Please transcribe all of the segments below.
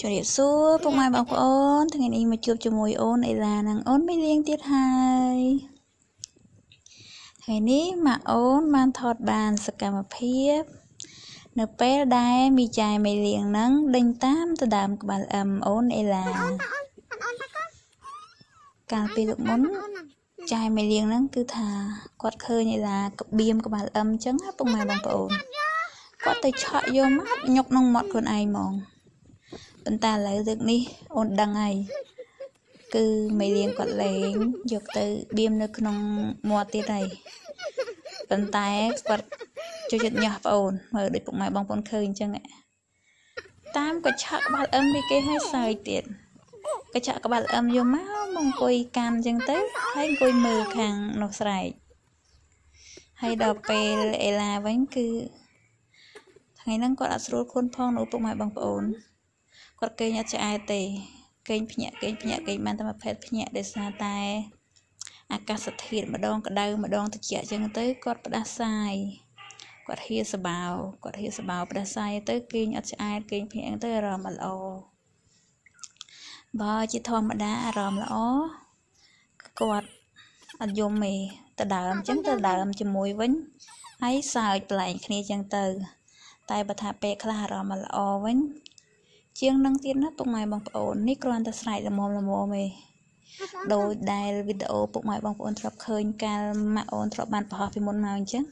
ជំរាបសួរពុកម៉ែបងប្អូនថ្ងៃនេះមកជួបជាមួយអូនអេឡានិងអូនមីលៀងទៀតហើយថ្ងៃនេះម៉ាក់អូនបានថតបានសកម្មភាព នៅពេលដែលមីចាយមីលៀងនឹងដេញតាមទៅដើមក្បាលអឹមអូនអេឡាកាលពីលោកមុនចាយមីលៀងនឹងគឺថាគាត់ឃើញអេឡាក្បៀមក្បាលអឹមអញ្ចឹងពុកម៉ែបងប្អូន គាត់ទៅឆក់យកមកញុកក្នុងមាត់ខ្លួនឯងហ្មងប៉ុន្តែឥឡូវទឹកនេះអូនដឹងហើយគឺមេលៀងគាត់លេងយកទៅបៀមនៅក្នុងមាត់ទៀតហើយប៉ុន្តែគាត់ជួយចិត្តញាស់ប្អូនមើលដូចពុកម៉ែបងប្អូនឃើញអញ្ចឹងតាមក៏ឆាក់ក្បាលអឹមពីគេឲ្យសើចទៀតក៏ឆាក់ក្បាលអឹមយកមកមកអង្គុយកាន់អញ្ចឹងទៅហើយអង្គុយមើលខាងនោះស្រែកហើយដល់ពេលអេឡាវិញគឺ ថ្ងៃហ្នឹងគាត់អត់ស្រួលខ្លួនផងនៅពុកម៉ែបងប្អូនគាត់គេងអត់ឆ្អែតទេគេងភ្ញាក់គេងភ្ញាក់គេងបានតែមួយភេទភ្ញាក់ដោយសារតែអាកាសធាតុម្ដងក្តៅម្ដងត្រជាក់អញ្ចឹងទៅគាត់ផ្ដាសាយគាត់ហៀសបោគាត់ហៀសបោផ្ដាសាយទៅគេងអត់ឆ្អែតគេងភ្ញាក់ទៅអារម្មណ៍ល្អបើជាធម្មតាអារម្មណ៍ល្អគាត់អត់យំទេទៅដើមអញ្ចឹងទៅដើមជាមួយវិញហើយសើចប្លែកគ្នាអញ្ចឹងទៅ តែបើថាពេលខ្លះអារម្មណ៍ល្អវិញ ជាងនឹងទៀតណាពុកម៉ែបងប្អូននេះគ្រាន់តែស្រែកល្មមល្មមទេដោយដែលវីដេអូពុកម៉ែបងប្អូនធ្លាប់ឃើញកាលម៉ាក់អូនធ្លាប់បានបង្ហោះពីមុនមកអញ្ចឹង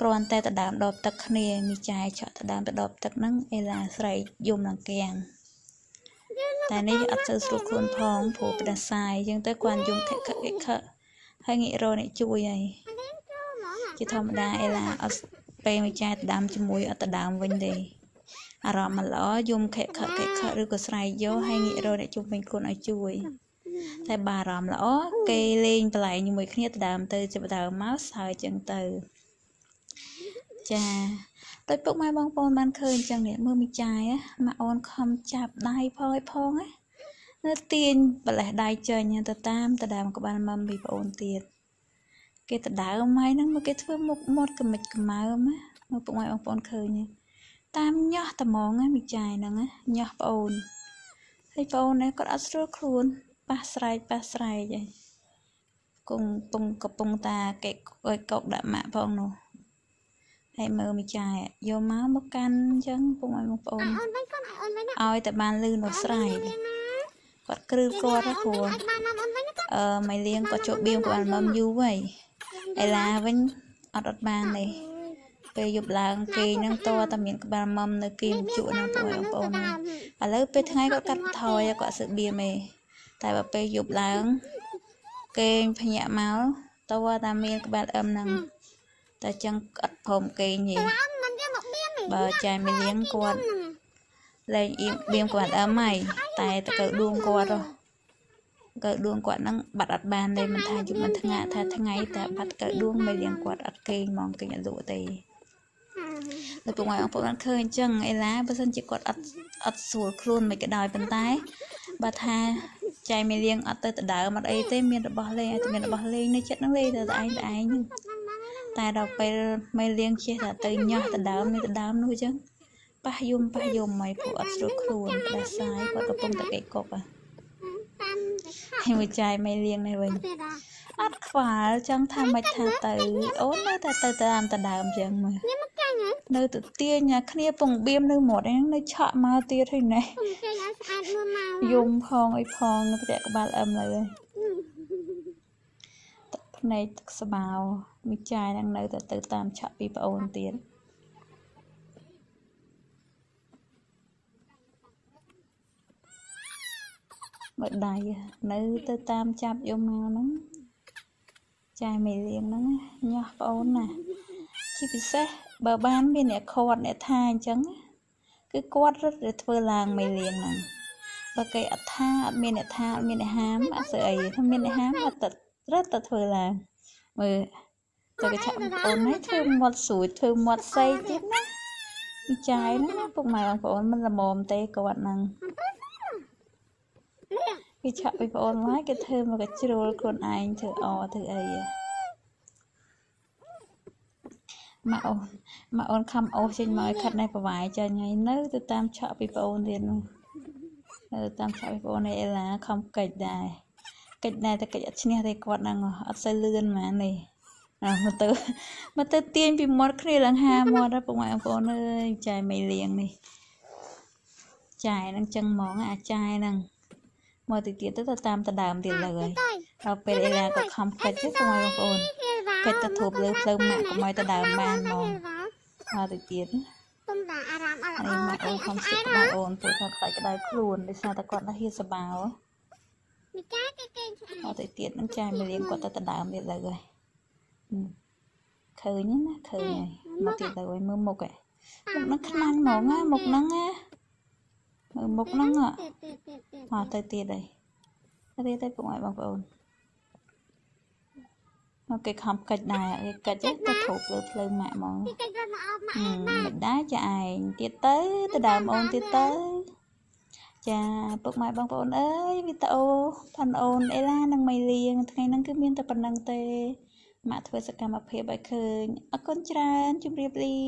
គ្រាន់តែទៅដើមដបទឹកគ្នាមីចាយឆក់ទៅដើមទៅដបទឹកហ្នឹងអេឡាស្រែកយំនឹងគាំងតែនេះអត់សូវស្រួលខ្លួនផងព្រោះផ្ដាសាយអញ្ចឹងទៅគាត់យំខិខិខិហើយងាករកអ្នកជួយហើយជាធម្មតាអេឡាអត់ ពេលមីចាយទៅដើមជាមួយអត់ទៅដើមវិញទេអារម្មណ៍មិនល្អយំខិខិខិខិឬក៏ស្រែកយកហើយងាករកអ្នកជុំវិញខ្លួនឲ្យជួយតែបើអារម្មណ៍ល្អគេលេងបន្លែងជាមួយគ្នាទៅដើមទៅចាប់ដើមមកហើយចឹងទៅចាដោយពុកម៉ែបងប្អូនបានឃើញចឹងនេះមើលមីចាយម៉ាក់អូនខំចាប់ដៃផងឲ្យផងណានៅទាញបលេះដៃចេញទៅតាមទៅដើមក្បាលម៉មពីប្អូនទៀត គេទៅដើមហើយហ្នឹងមកគេធ្វើមុខមាត់កមិចកម្ើមណាមើលពុកម៉ែបងប្អូនឃើញទេតាមញាស់ត្មងហ្នឹងមីចាយហ្នឹងញាស់ប្អូនហើយប្អូននេះគាត់អត់ស្រួលខ្លួនប៉ះស្រែកប៉ះស្រែកឯងគង់ពងកំពុងតាគេអុយកុកដាក់ម៉ាក់ផងនោះហើយមើលមីចាយយកមកមកកាន់អញ្ចឹងពុកឲ្យបងប្អូនឲ្យតែបានលឺនោះស្រែកគាត់គ្រឺគាត់ព្រោះអឺមិនលៀងគាត់ជួបបៀមគាត់មិនយូរហើយ ឯឡាវិញអត់អត់បានទេពេលយប់ឡើងគេនឹងតតែមានក្បាលមុំនៅគីមជក់នឹងបងប្អូនឥឡូវពេលថ្ងៃគាត់កាត់ថយគាត់សឹកបៀមឯងតែបើពេលយប់ឡើងគេងភ្ញាក់មកតតែមានក្បាលអឹមនឹងតែចឹងអត់ព្រមគេងទេបើចាយមីលៀងគាត់លែងអៀមបៀមគាត់អឹមហើយតែតកើដួងគាត់ហ៎ កើដួងគាត់ហ្នឹងបាត់អត់បានទេមិនថាយប់មិនថ្ងៃថាថ្ងៃតែបាត់កើដួងមីលៀងគាត់អត់គេងហ្មងគេងអត់លក់ទេនៅពុកម៉ែបងប្អូនឃើញអញ្ចឹងអេឡាបើសិនជាគាត់អត់អត់ស្រួលខ្លួនមិនក៏ដោយប៉ុន្តែបើថាចៃមេលៀងអត់ទៅដដើមអត់អីទេមានរបស់លេងឲ្យតែមានរបស់លេងនៅចិត្តនឹងលេងទៅតែឯងតែឯងហ្នឹងតែដល់ពេលមេលៀងជិះតែទៅញាស់ដដើមនេះដដើមនោះអញ្ចឹងប៉ះយំប៉ះយំមកពួកអត់ស្រួលខ្លួនផ្ដាសាយគាត់កំពុងតែកេកកុក ហើយមួយចៃមេលៀងនេះវិញអត់ខ្វល់ចង់ថាមិនថាទៅ អូននៅតែទៅតាមដដើមអញ្ចឹងមើលនៅទៅទាញគ្នាពងបៀមនៅមាត់ហ្នឹងនៅឆក់មកទៀតហើយណែយំផងអីផងធ្លាក់ក្បាលអឹមនៅហើយទឹកភ្នែកទឹកស្បោមីចាយហ្នឹងនៅតែទៅតាមឆក់ពីប្អូនទៀត មើលដៃនៅទៅតាមចាប់យកមកហ្នឹងចាយមេលៀងហ្នឹងញាស់ប្អូនណាជាពិសេសបើបានមានអ្នកខាត់អ្នកថាអញ្ចឹងគឺគាត់រត់ទៅធ្វើឡើងមេលៀងហ្នឹងបើគេអត់ថាអត់មានអ្នកថាអត់មានអ្នកហាមអត់ស្អីថាមានអ្នកហាមអត់ទៅរត់ទៅធ្វើឡើងមើលទៅកឆាក់បងប្អូននេះធ្វើមាត់ស្រួយធ្វើមាត់សៃទៀតណាពីចាយណាពុកម៉ែបងប្អូនមិនល្មមទេគាត់ហ្នឹង គេឆាក់ពីប្អូនមកគេធ្វើមកកជ្រុលខ្លួនឯងធ្វើអធ្វើអីម៉ាក់អូនម៉ាក់អូនខំអូសចេញមកឲ្យខិតនៅប្រវាយចាញ់ហើយនៅទៅតាមឆក់ពីប្អូនទៀតនោះនៅតាមឆក់ពីប្អូននេះអេឡា ខំកិច្ចដែរកិច្ចដែរតែកិច្ចអត់ឈ្នះទេគាត់ហ្នឹងអត់សូវលឿនហ្មងនេះអើមកទៅមកទៅទាញពីមាត់គ្នាឡើងហាមាត់ពុកម៉ែបងប្អូនអើយចាយមិនលៀងនេះចាយហ្នឹងចឹងហ្មងអាចាយហ្នឹង មកទៅទៀតទៅទៅតាមតដើមទៀតលើហើយដល់ពេលអេឡាក៏ខំកិច្ចទេពុកម៉ែបងប្អូនកិច្ចទៅធូបលើផ្លូវម៉ាក់កុំឲ្យទៅដើមបានហ្មងមកទៅទៀតទុំតាអារ៉ាមអរអីម៉ាក់អូនខំស្ទាក់ក្តៅអូនព្រោះថាខ្លាចក្តៅខ្លួនដោយសារតែគាត់នៅហៀសបាវមីកាគេគេឆ្អែមកទៅទៀតនឹងចាយមកលៀងគាត់ទៅដដើមទៀតលើហើយឃើញណាឃើញហើយមកទៀតទៅហើយមើលមុខហ៎មុខហ្នឹងខ្លាញ់ហ្មងណាមុខហ្នឹងណា មើលមុខហ្នឹងហ៎ទៀតទៀតទៀតទៀតមកទៅទៀតហើយទៅទៀតទៅពុកម៉ែបងប្អូនមកគេខំកិច្ចដែរគេកិច្ចទៅធូបលើផ្លូវម៉ាក់ហ្មងគេគេរត់មកអបមកហឹឯមងមិនដែរចាឯងទៀតទៅទៅដើមអូនទៀតទៅចាពុកម៉ែបងប្អូនអើយវីដេអូផាន់អូនអេឡានឹងមិនលៀងថ្ងៃហ្នឹងគឺមានតែប៉ុណ្្នឹងទេម៉ាក់ធ្វើសកម្មភាពឲ្យឃើញអរគុណច្រើនជម្រាបលា